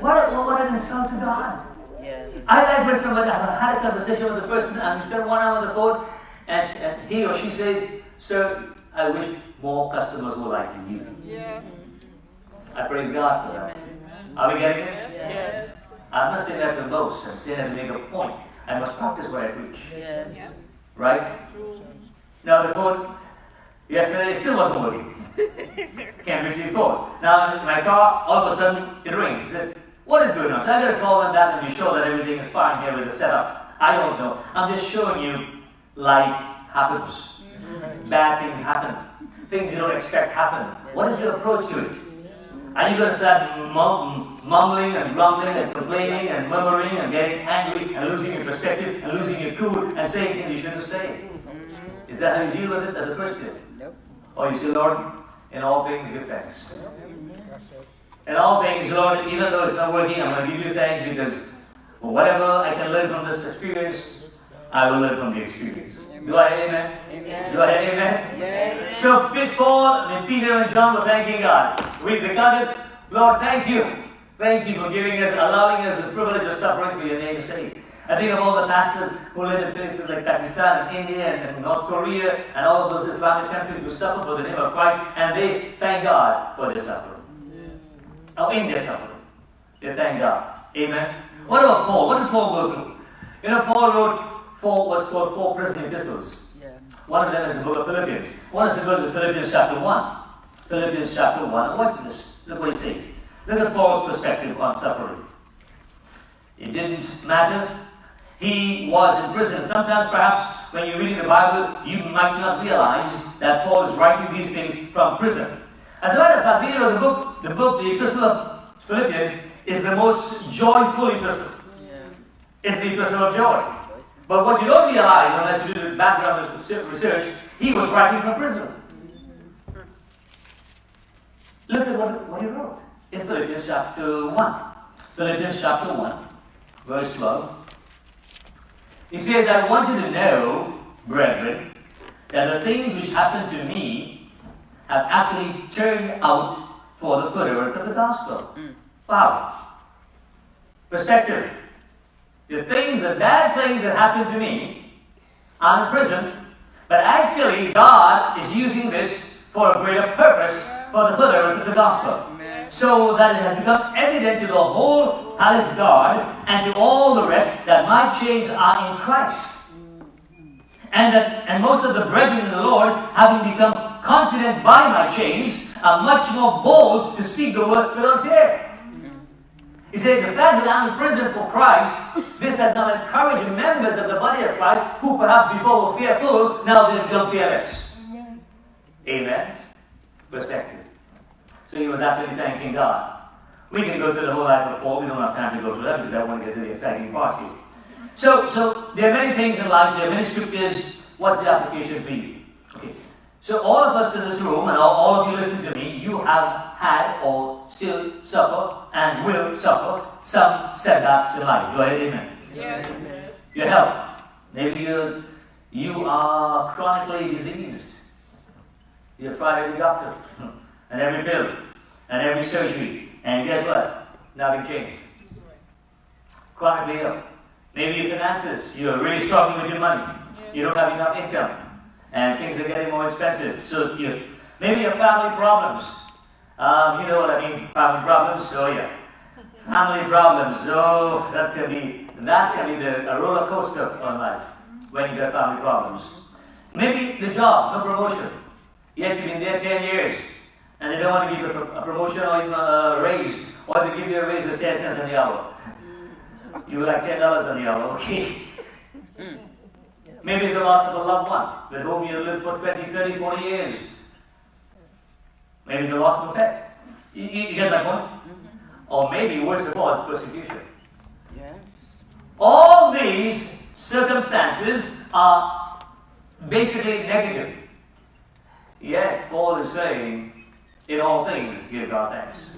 what, a- what an insult to God. Yes. I like when somebody, I've had a conversation with a person and we spend one hour on the phone and, sh- and he or she says, Sir, I wish more customers were like you. Yeah. I praise God for that. Are we getting it? Yes. I'm not saying that to boast, I'm saying that to make a point. I must practice what I preach. Yes. Right? Now the phone, yesterday it still wasn't working. Can't receive call. Now in my car, all of a sudden it rings. He said, what is going on? So I gotta call them back and be sure that everything is fine here with the setup. I don't know. I'm just showing you life happens. Bad things happen. Things you don't expect happen. What is your approach to it? Are you going to start mum- mumbling and grumbling and complaining and murmuring and getting angry and losing your perspective and losing your cool and saying things you shouldn't say? Is that how you deal with it as a Christian? Or you say, Lord, in all things give thanks. In all things, Lord, even though it's not working, I'm going to give you thanks because whatever I can learn from this experience, I will learn from the experience. Do I amen? Amen. Do I hear amen? Yes. So and Peter and John were thanking God. We regarded, Lord, thank you. Thank you for giving us, allowing us this privilege of suffering for your name's sake. I think of all the pastors who live in places like Pakistan and India and, North Korea and all of those Islamic countries who suffer for the name of Christ and they thank God for their suffering. Or in their suffering. They thank God. Amen. What about Paul? What did Paul go through? You know, Paul wrote four what's called four prison epistles. Yeah. One of them is the book of Philippians. One is to go to Philippians chapter 1. Philippians chapter 1. And watch this. Look what it says. Look at Paul's perspective on suffering. It didn't matter. He was in prison. Sometimes, perhaps, when you're reading the Bible, you might not realize that Paul is writing these things from prison. As a matter of fact, know, the book, the book, the Epistle of Philippians is the most joyful epistle. It's the epistle of joy. But what you don't realize, unless you do the background research, he was writing from prison. Mm-hmm. Look at what, what he wrote in Philippians chapter 1. Philippians chapter 1, verse 12. He says, I want you to know, brethren, that the things which happened to me have actually turned out for the furtherance of the gospel. Mm. Wow. Perspective. The things, the bad things that happened to me, I'm in prison, but actually God is using this for a greater purpose for the furtherance of the gospel. So that it has become evident to the whole palace guard and to all the rest that my chains are in Christ. And that and most of the brethren in the Lord, having become confident by my chains, are much more bold to speak the word without fear. He said, the fact that I'm in prison for Christ, this has now encouraged members of the body of Christ who perhaps before were fearful, now they've become fearless. Amen. Amen. Perspective. So he was actually thanking God. We can go through the whole life of Paul. We don't have time to go through that because I want to get to the exciting part here. So, so there are many things in life. There are many scriptures. What's the application for you? Okay. So all of us in this room and all, all of you listen to me, you have had or still suffer and will suffer some setbacks in life. Do I hear amen? Yes. Your health. Maybe you you are chronically diseased. You've tried every doctor [LAUGHS] and every pill and every surgery. And guess what? Nothing changed. Chronically ill. Maybe your finances. You're really struggling with your money. You don't have enough income. And things are getting more expensive. So you maybe your family problems. Um, you know what I mean? Family problems. So yeah. Family problems. Oh, that can be that can be the a roller coaster on life when you get family problems. Maybe the job, no promotion. Yet you've been there 10 years and they don't want to give you a, promotion or even a raise, or they give you a raise of 10 cents on the hour. You like $10 on the hour, [LAUGHS] okay? Mm. Maybe it's the loss of a loved one with whom you lived for 20, 30, 40 years. Maybe the loss of a pet. You, you, you get my point? Mm-hmm. Or maybe, worse of all, it's persecution. Yes. All these circumstances are basically negative. Yet, Paul is saying, in all things, give God thanks.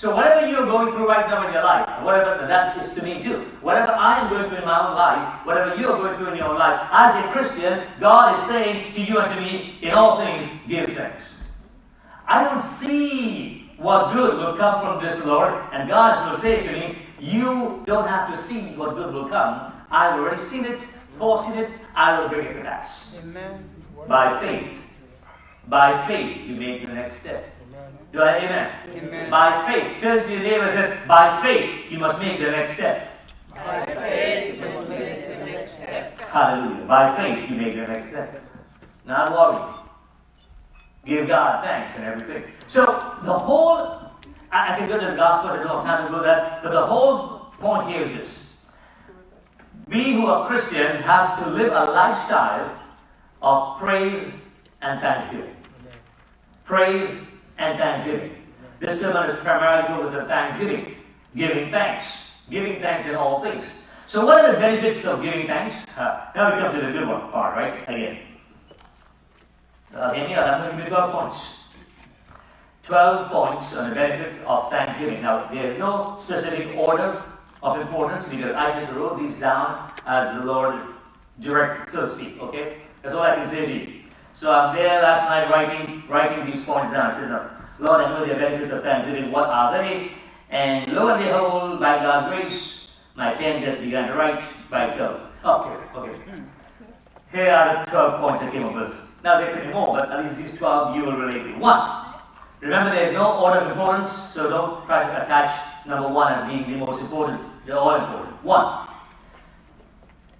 So whatever you're going through right now in your life, whatever that is to me too, whatever I am going through in my own life, whatever you're going through in your own life, as a Christian, God is saying to you and to me, in all things, give thanks. I don't see what good will come from this, Lord, and God will say to me, you don't have to see what good will come. I've already seen it, foreseen it, I will bring it to pass. Amen. By faith. By faith, you make the next step. Do I amen? amen? By faith. Turn to your neighbor and say, by faith, you must make the next step. By faith, you must make the next step. Hallelujah. By faith, you make the next step. Not worry. Give God thanks and everything. So, the whole, I, I can go to the Gospel, I don't have time to go there, but the whole point here is this. We who are Christians have to live a lifestyle of praise and thanksgiving. Praise and thanksgiving. This sermon is primarily focused on thanksgiving, giving thanks, giving thanks in all things. So, what are the benefits of giving thanks? Uh, now we come to the good one part, right? Again. Uh. I'm going to give you 12 points. 12 points on the benefits of thanksgiving. Now, there is no specific order of importance because I just wrote these down as the Lord directed, so to speak. Okay? That's all I can say to you. So I'm there last night writing writing these points down. I said, Lord, I know the benefits of thanksgiving. What are they? And lo and behold, by God's grace, my pen just began to write by itself. Okay, okay. Here are the 12 points I came up with. Now there could be more, but at least these 12 you will relate to. One, remember there is no order of importance, so don't try to attach number one as being the most important. They're all important. One,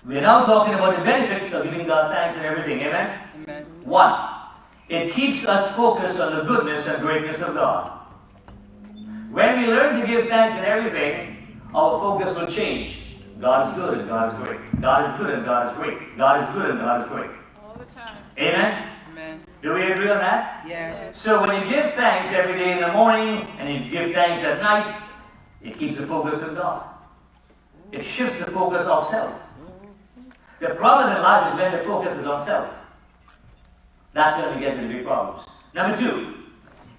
we're now talking about the benefits of giving God thanks and everything. Amen? Amen. One, it keeps us focused on the goodness and greatness of God. When we learn to give thanks in everything, our focus will change. God is good and God is great. God is good and God is great. God is good and God is great. All the time. Amen? Amen. Do we agree on that? Yes. So when you give thanks every day in the morning and you give thanks at night, it keeps the focus on God. It shifts the focus off self. The problem in life is when the focus is on self. That's when we get into big problems. Number two,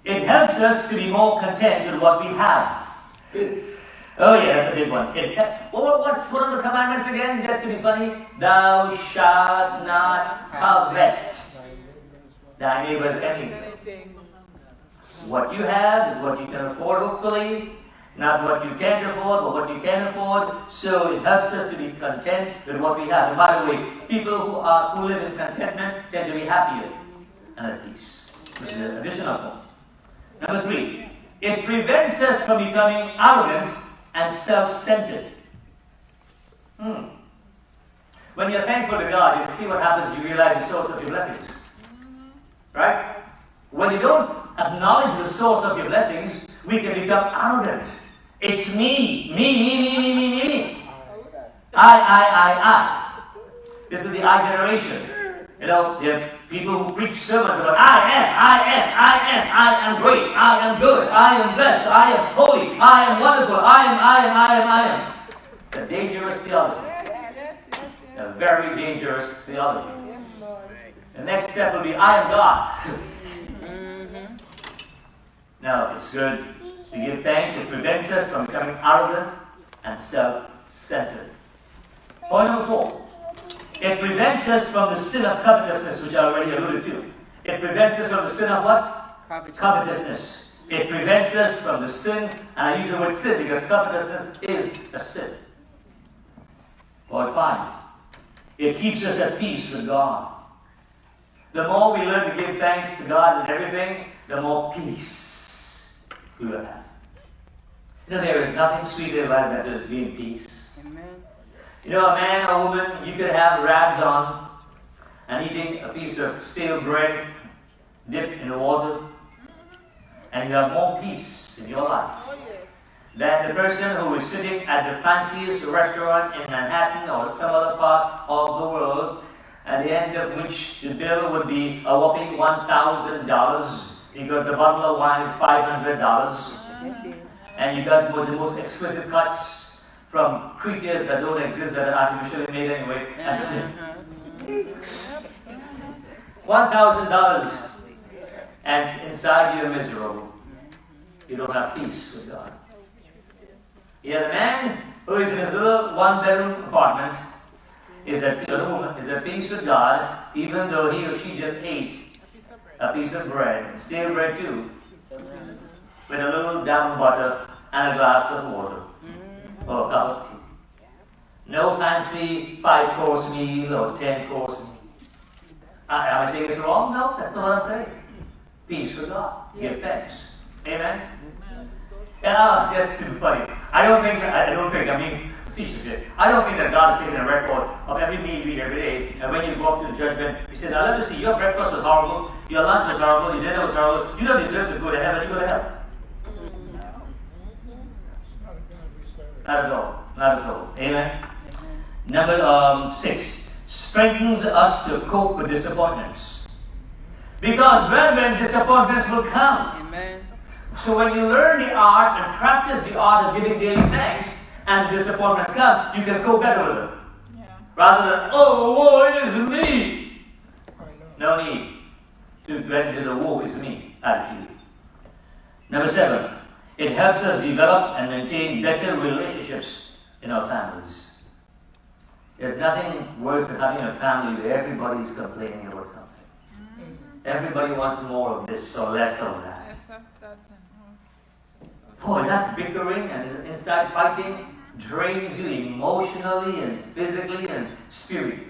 it helps us to be more content with what we have. Oh yeah, that's a big one. It, what, what's one of the commandments again? Just to be funny, thou shalt not covet thy neighbor's. Anything. What you have is what you can afford, hopefully. Not what you can't afford, but what you can afford. So it helps us to be content with what we have. And by the way, people who are who live in contentment tend to be happier and at peace. This is an additional point. Number three, it prevents us from becoming arrogant and self-centered. Hmm. When you're thankful to God, you see what happens, you realize the source of your blessings. Right? When you don't acknowledge the source of your blessings, we can become arrogant. It's me, me, me, me, me, me, me, me. I, I, I, I. This is the I generation. You know, there are people who preach sermons about I am, I am, I am, I am great, I am good, I am blessed, I am holy, I am wonderful, I am, I am, I am, I am. It's a dangerous theology. A very dangerous theology. The next step will be I am God. [LAUGHS] Now, it's good to give thanks. It prevents us from becoming arrogant and self centered. Point number four it prevents us from the sin of covetousness, which I already alluded to. It prevents us from the sin of what? Covetous. Covetousness. It prevents us from the sin, and I use the word sin because covetousness is a sin. Point five. It keeps us at peace with God. The more we learn to give thanks to God and everything, the more peace we will have. You know, there is nothing sweeter about than to be in peace. Amen. You know, a man or woman, you could have rags on and eating a piece of stale bread dipped in the water, and you have more peace in your life Oh, than the person who is sitting at the fanciest restaurant in Manhattan or some other part of the world, at the end of which the bill would be a whopping $1,000 because the bottle of wine is $500 and you got the most exquisite cuts from creatures that don't exist that are artificially made anyway. And say, $1,000 and inside you're miserable. You don't have peace with God. You have a man who is in his little one bedroom apartment, is at, or woman, is at peace with God, even though he or she just ate a piece of bread, stale bread too, with a little of butter and a glass of water or a cup of tea. No fancy five course meal or ten course meal. Uh, am I saying it's wrong? No, that's not what I'm saying. Peace with God. Give thanks. Amen. And uh, just to funny, I don't think I don't think I mean facetious here. I don't think that God is taking a record of every meal you eat every day, and when you go up to the judgment, He said, "Now let me see. Your breakfast was horrible. Your lunch was horrible. Your dinner was horrible. You don't deserve to go to heaven. You go to hell." Not at all. Not at all. Amen. Number um, six strengthens us to cope with disappointments. Because brethren, disappointments will come. Amen. So when you learn the art and practice the art of giving daily thanks, and disappointments come, you can cope better with them. Yeah. Rather than, oh, woe is me. No need to get into the woe is me attitude. Number seven, it helps us develop and maintain better relationships in our families. There's nothing worse than having a family where everybody is complaining about something. Mm-hmm. Everybody wants more of this or less of that. Yes, that, that, Boy, that bickering and inside fighting drains you emotionally and physically and spiritually.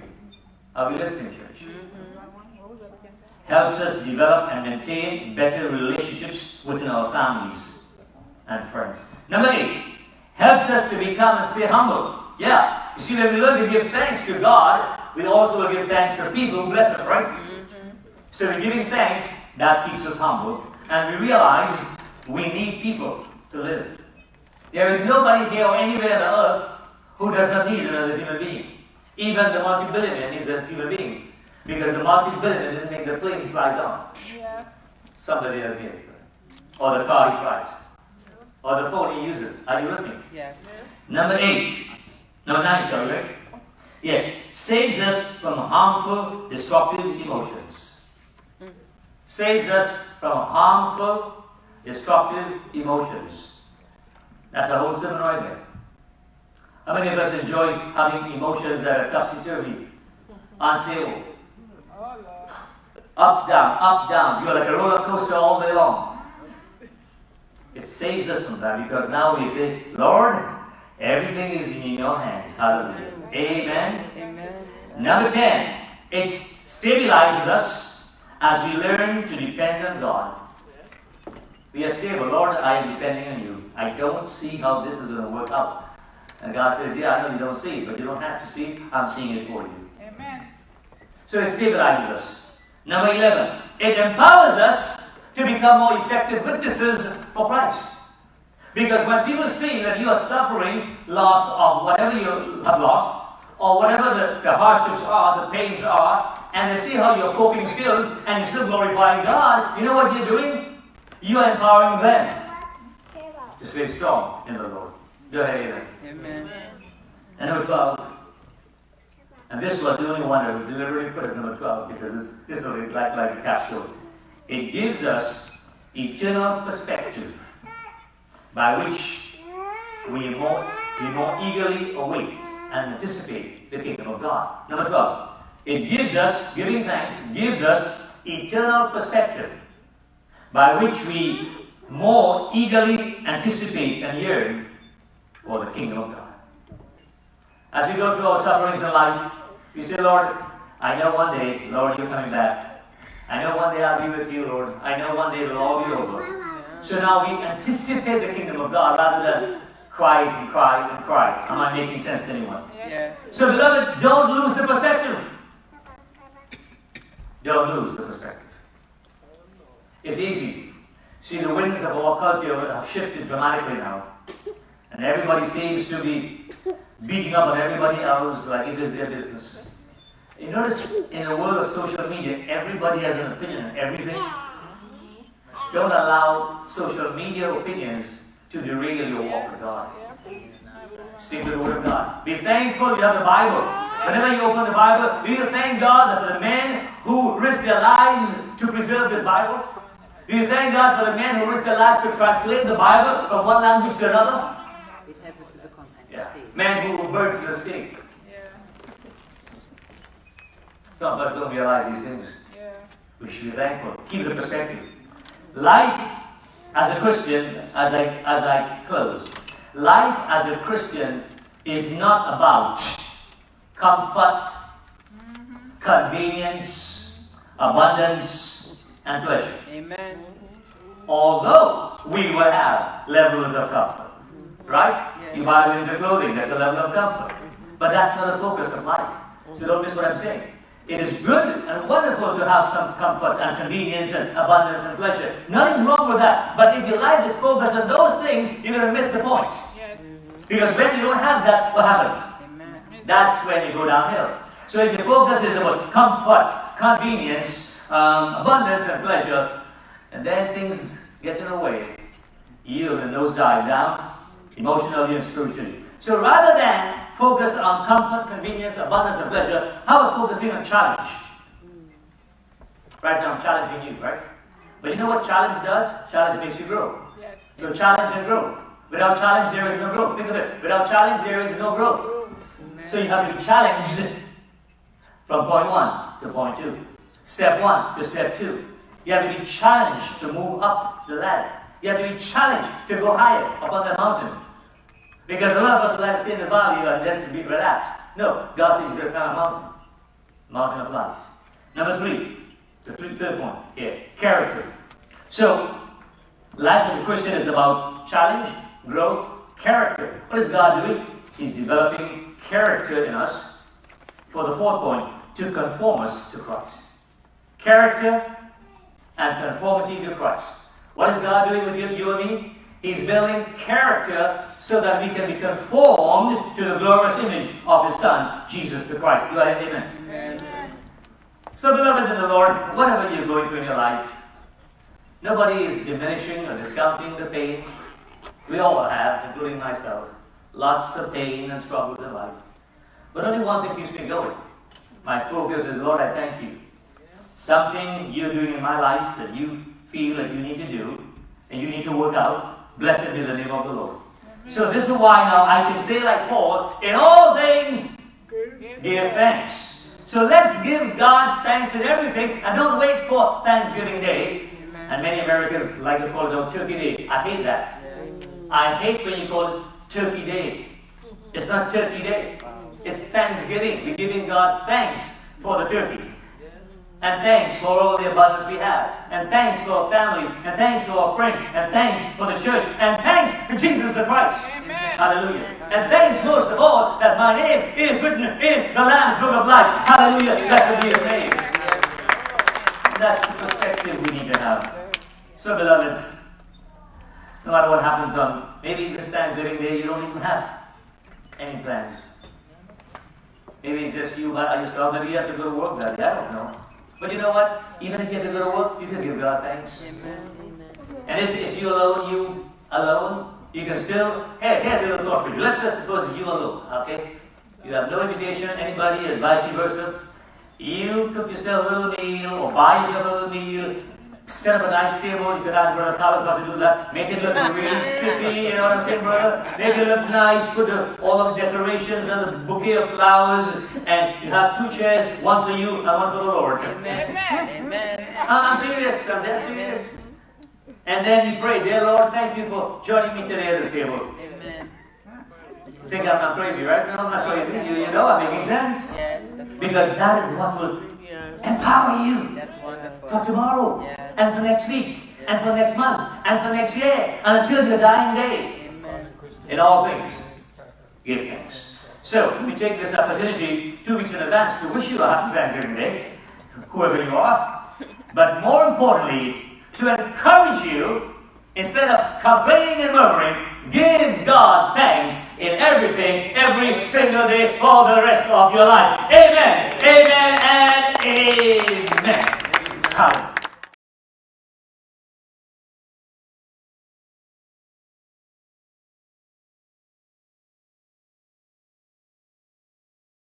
Are we listening, church? Mm-hmm. Mm-hmm. Helps us develop and maintain better relationships within our families and friends. Number eight, helps us to become and stay humble. Yeah, you see, when we learn to give thanks to God, we also will give thanks to people who bless us, right? Mm-hmm. So we're giving thanks, that keeps us humble, and we realize we need people to live. There is nobody here or anywhere on earth who does not need another human being. Even the multi-billionaire needs a human being. Because the multi-billionaire didn't make the plane he flies on. Yeah. Somebody else needs it. Or the car he drives. Or the phone he uses. Are you with me? Yes. Number eight. Number nine, sorry, right? Yes. Saves us from harmful, destructive emotions. Saves us from harmful, destructive emotions. That's a whole sermon right there. How many of us enjoy having emotions that are topsy-turvy, unstable, up, down, up, down. You're like a roller coaster all day long. It saves us from that because now we say, Lord, everything is in your hands. Hallelujah. Amen. Amen. Number 10, it stabilizes us as we learn to depend on God. We are stable. Lord, I am depending on you. I don't see how this is going to work out. And God says, Yeah, I know you don't see it, but you don't have to see it. I'm seeing it for you. Amen. So it stabilizes us. Number 11, it empowers us to become more effective witnesses for Christ. Because when people see that you are suffering loss of whatever you have lost, or whatever the, the hardships are, the pains are, and they see how you're coping skills and you're still glorifying God, you know what you're doing? You are empowering them to stay strong in the Lord. Ahead, amen. Amen. And number 12. And this was the only one that was deliberately put at number 12 because this, this is like, like a capsule. It gives us eternal perspective by which we more, we more eagerly await and anticipate the kingdom of God. Number 12. It gives us, giving thanks, gives us eternal perspective by which we more eagerly anticipate and yearn for the kingdom of God. As we go through our sufferings in life, we say, Lord, I know one day, Lord, you're coming back. I know one day I'll be with you, Lord. I know one day it'll all be over. So now we anticipate the kingdom of God rather than cry and cry and cry. Am I making sense to anyone? Yes. So, beloved, don't lose the perspective. Don't lose the perspective. It's easy. See, the winds of our culture have shifted dramatically now. And everybody seems to be beating up on everybody else like it is their business. You notice in the world of social media, everybody has an opinion on everything. Don't allow social media opinions to derail your walk with God. Stick to the Word of God. Be thankful you have the Bible. Whenever you open the Bible, do you thank God for the men who risked their lives to preserve this Bible? Do you thank God for the men who risked their lives to translate the Bible from one language to another? It happens to become Yeah. unstable. Men who were burnt to the stake. Yeah. Some of us don't realize these things. Yeah. We should be thankful. Keep the perspective. Life as a Christian, as I as I close, life as a Christian is not about comfort, mm-hmm. convenience, abundance, and pleasure. Amen. Although we will have levels of comfort. Right? Yeah. You buy winter clothing, that's a level of comfort. But that's not the focus of life. So don't miss what I'm saying. It is good and wonderful to have some comfort and convenience and abundance and pleasure. Nothing's wrong with that. But if your life is focused on those things, you're going to miss the point. Yes. Because when you don't have that, what happens? Amen. That's when you go downhill. So if your focus is about comfort, convenience, um, abundance, and pleasure, and then things get in the way, you're going to nosedive down, emotionally and spiritually. So rather than focus on comfort, convenience, abundance, and pleasure, how about focusing on challenge? Right now I'm challenging you, right? But you know what challenge does? Challenge makes you grow. Yes. So challenge and growth. Without challenge, there is no growth. Think of it. Without challenge, there is no growth. So you have to be challenged from point one to point two. Step one to step two. You have to be challenged to move up the ladder. You have to be challenged to go higher up on the mountain. Because a lot of us like to stay in the valley and just be relaxed. No, God says you're going to climb a mountain. Mountain of life. Number three, the third point here, character. So, life as a Christian is about challenge, growth, character. What is God doing? He's developing character in us for the fourth point, to conform us to Christ. Character and conformity to Christ. What is God doing with you and me? He's building character so that we can be conformed to the glorious image of His Son, Jesus the Christ. Do I amen? amen? So, beloved in the Lord, whatever you're going through in your life, nobody is diminishing or discounting the pain. We all have, including myself, lots of pain and struggles in life. But only one thing keeps me going. My focus is, Lord, I thank you. Something you're doing in my life that you feel that you need to do and you need to work out, blessed be the name of the Lord. So this is why now I can say like Paul, in all things give thanks. So let's give God thanks in everything and don't wait for Thanksgiving Day. And many Americans like to call it Turkey Day. I hate that. I hate when you call it Turkey Day. It's not Turkey Day. It's Thanksgiving. We're giving God thanks for the turkey. And thanks for all the abundance we have. And thanks for our families. And thanks for our friends. And thanks for the church. And thanks for Jesus the Christ. Amen. Hallelujah. And thanks most of all that my name is written in the Lamb's Book of Life. Hallelujah. Blessed be his name. That's the perspective we need to have. So, beloved, no matter what happens on maybe this Thanksgiving Day, you don't even have any plans. Maybe it's just you by yourself. Maybe you have to go to work that day. I don't know. But you know what? Even if you have to go to work, you can give God thanks. Amen. And if it's you alone, you alone, you can still, hey, here's a little thought for you. Let's just suppose it's you alone, okay? You have no invitation, anybody, and vice versa. You cook yourself a little meal, or buy yourself a little meal, set up a nice table. You could ask Brother Carlos how to do that. Make it look really spiffy, you know what I'm saying, brother? Make it look nice. Put the, all of the decorations and the bouquet of flowers. And you have two chairs, one for you and one for the Lord. Amen. Amen. I'm serious. I'm dead serious. And then you pray, Dear Lord, thank you for joining me today at this table. Amen. Think I'm not crazy, right? No, I'm not crazy. You, you know I'm making sense. Yes. Because that is what will empower you That's wonderful. for tomorrow Yes. And for next week and for next month and for next year and until your dying day. Amen. In all things, give thanks. So, we take this opportunity two weeks in advance to wish you a happy Thanksgiving Day, whoever you are, but more importantly, to encourage you, instead of complaining and murmuring, give God thanks in everything, every single day, for the rest of your life. Amen, amen, and amen. Hallelujah.